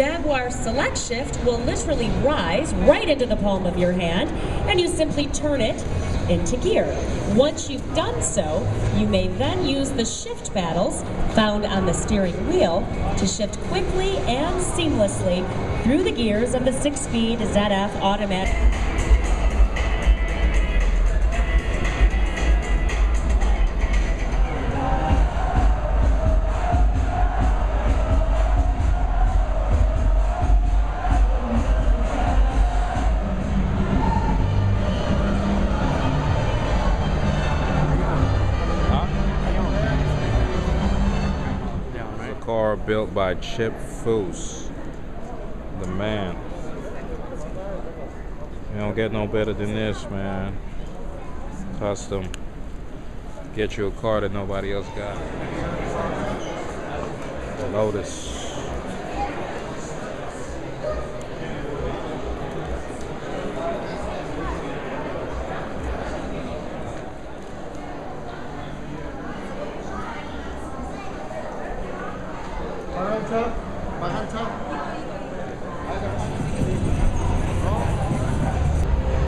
our select shift will literally rise right into the palm of your hand, and you simply turn it into gear. Once you've done so, you may then use the shift paddles found on the steering wheel to shift quickly and seamlessly through the gears of the six-speed ZF automatic. Car built by Chip Foose, the man. You don't get no better than this, man. Custom. Get you a car that nobody else got. Lotus. My hands up. My hands up.